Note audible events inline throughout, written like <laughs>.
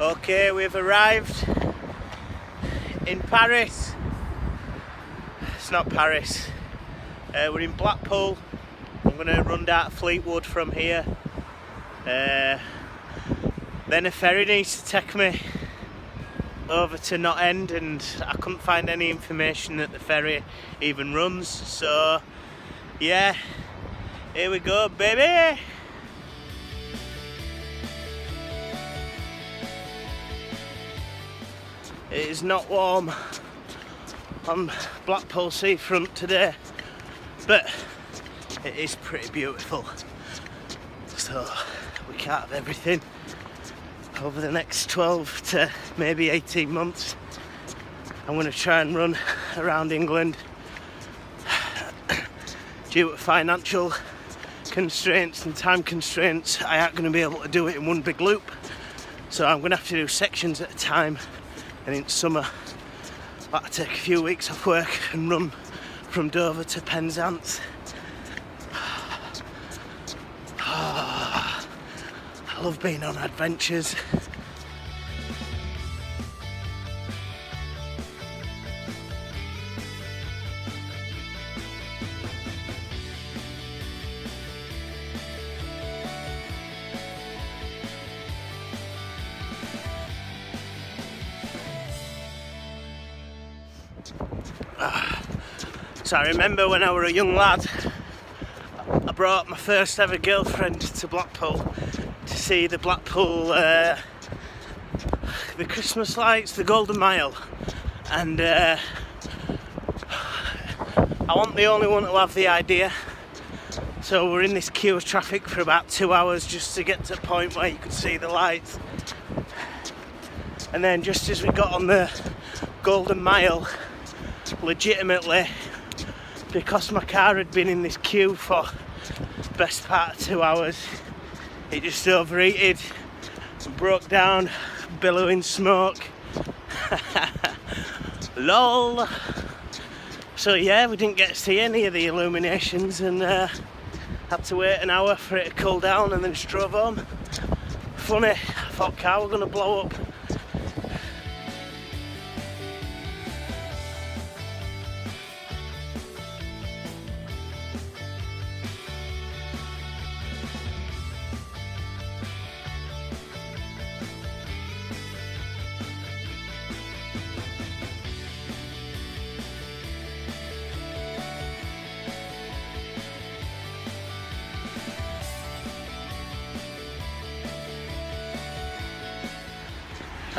Okay, we've arrived in Paris. It's not Paris. Uh, we're in Blackpool. I'm going to run down Fleetwood from here. Uh, then a ferry needs to take me over to Knott End and I couldn't find any information that the ferry even runs. So yeah, here we go baby! It is not warm on Blackpool seafront today, but it is pretty beautiful. So we can't have everything over the next 12 to maybe 18 months. I'm going to try and run around England <coughs> due to financial constraints and time constraints. I aren't going to be able to do it in one big loop, so I'm going to have to do sections at a time and in summer I take a few weeks off work and run from Dover to Penzance. <sighs> I love being on adventures. So I remember when I was a young lad, I brought my first ever girlfriend to Blackpool to see the Blackpool, uh, the Christmas lights, the Golden Mile, and uh, I wasn't the only one to have the idea. So we're in this queue of traffic for about two hours just to get to a point where you could see the lights. And then just as we got on the Golden Mile, legitimately because my car had been in this queue for best part of two hours it just overheated broke down billowing smoke. <laughs> Lol. So yeah we didn't get to see any of the illuminations and uh, had to wait an hour for it to cool down and then just drove home. Funny I thought car were gonna blow up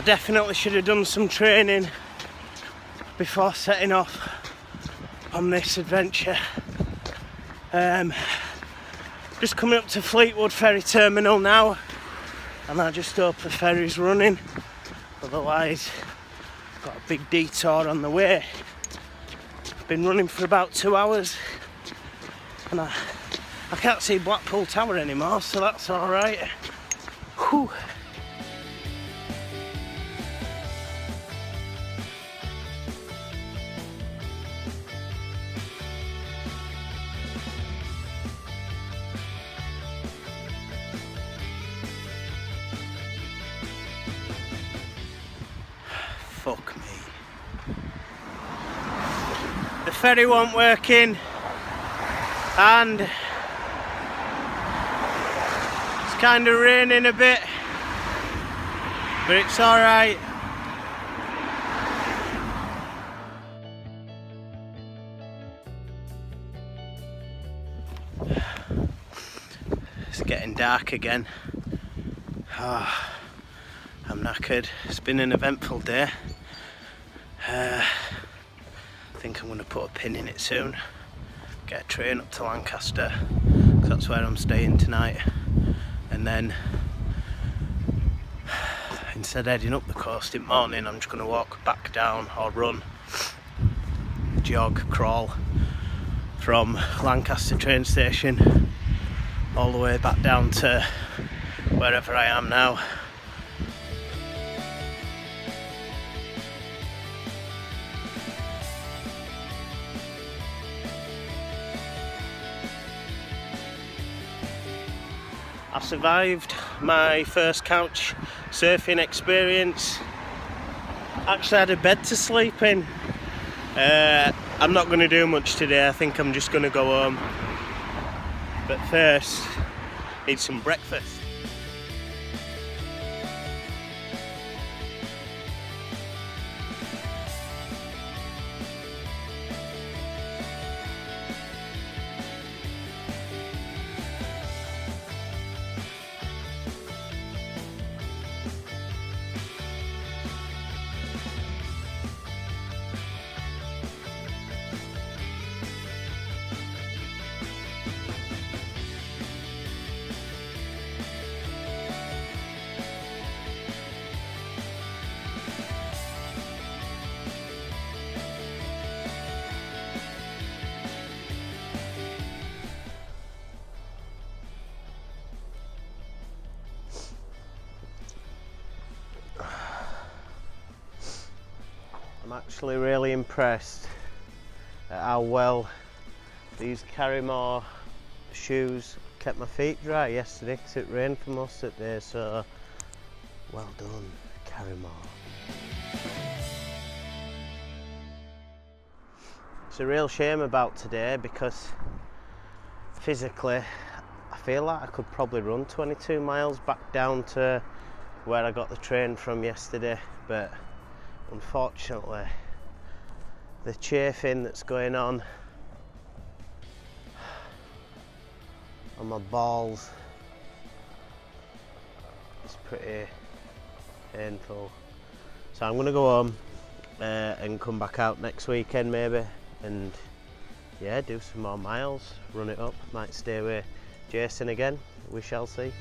definitely should have done some training before setting off on this adventure. Um, just coming up to Fleetwood Ferry Terminal now and I just hope the ferry's running otherwise got a big detour on the way. I've Been running for about two hours and I, I can't see Blackpool Tower anymore so that's alright. Fuck me. The ferry wasn't working and it's kind of raining a bit but it's alright. It's getting dark again. Oh, I'm knackered. It's been an eventful day. Uh, I think I'm going to put a pin in it soon. Get a train up to Lancaster, because that's where I'm staying tonight. And then, instead of heading up the coast in the morning, I'm just going to walk back down or run, jog, crawl from Lancaster train station all the way back down to wherever I am now. I survived my first couch surfing experience. Actually had a bed to sleep in. Uh, I'm not going to do much today, I think I'm just going to go home. But first, need some breakfast. Actually really impressed at how well these Karrimor shoes kept my feet dry yesterday because it rained for most of the day so well done Karrimor. It's a real shame about today because physically I feel like I could probably run 22 miles back down to where I got the train from yesterday but unfortunately the chafing that's going on on my balls is pretty painful. So I'm gonna go home uh, and come back out next weekend maybe and yeah do some more miles run it up might stay with Jason again we shall see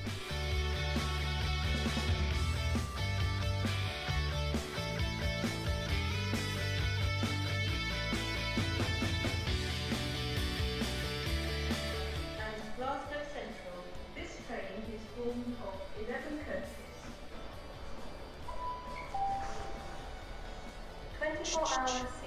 hours